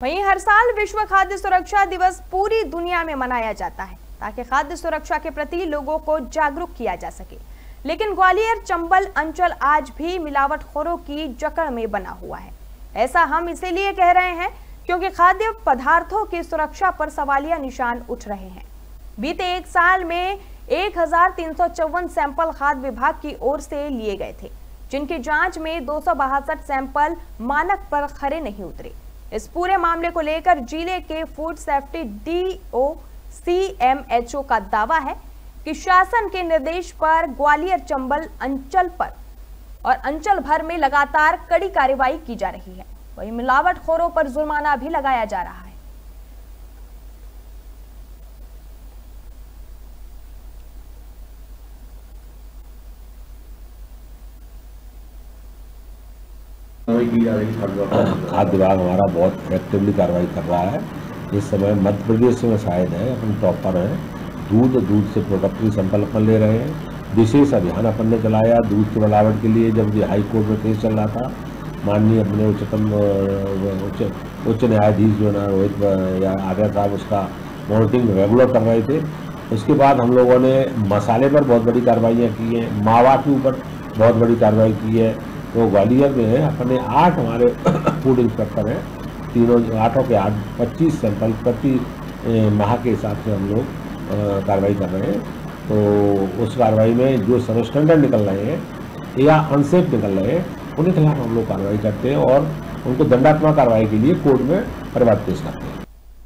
वहीं हर साल विश्व खाद्य सुरक्षा दिवस पूरी दुनिया में मनाया जाता है, ताकि खाद्य सुरक्षा के प्रति लोगों को जागरूक किया जा सके। लेकिन ग्वालियर, चंबल, अंचल आज भी मिलावटखोरों की जकड़ में बना हुआ है। ऐसा हम इसीलिए कह रहे हैं क्योंकि खाद्य पदार्थों की सुरक्षा पर सवालिया निशान उठ रहे हैं। बीते एक साल में एक हज़ार तीन सौ चौवन सैंपल खाद्य विभाग की ओर से लिए गए थे, जिनकी जाँच में दो सौ बासठ सैंपल मानक पर खरे नहीं उतरे। इस पूरे मामले को लेकर ज़िले के फ़ूड सेफ्टी डीओ सीएमएचओ का दावा है कि शासन के निर्देश पर ग्वालियर चंबल अंचल पर और अंचल भर में लगातार कड़ी कार्रवाई की जा रही है। वहीं मिलावटखोरों पर जुर्माना भी लगाया जा रहा है। खाद्य विभाग हमारा बहुत इफेक्टिवली कार्रवाई कर रहा है। इस समय मध्य प्रदेश में शायद है, अपन टॉपर पर है। दूध दूध से प्रोडक्टरी सैंपल अपन ले रहे हैं। विशेष अभियान अपन ने चलाया दूध की मिलावट के लिए जब हाई कोर्ट में केस चल रहा था। माननीय अपने उच्चतम उच्च उच्च न्यायाधीश जो ना, रोहित या आर्या साहब, उसका मॉनिटरिंग रेगुलर कर रहे थे। उसके बाद हम लोगों ने मसाले पर बहुत बड़ी कार्रवाइयाँ की हैं। मावा के ऊपर बहुत बड़ी कार्रवाई की है। तो ग्वालियर में है। अपने आठ हमारे फ़ूड इंस्पेक्टर हैं। तीनों आठों के आठ, पच्चीस सैंपल प्रति माह के हिसाब से हम लोग कार्रवाई कर रहे हैं। तो उस कार्रवाई में जो सब स्टैंडर्ड निकल रहे हैं या अनसेफ निकल रहे हैं उनके खिलाफ हम लोग कार्रवाई करते हैं और उनको दंडात्मक कार्रवाई के लिए कोर्ट में परिवाद पेश करते हैं।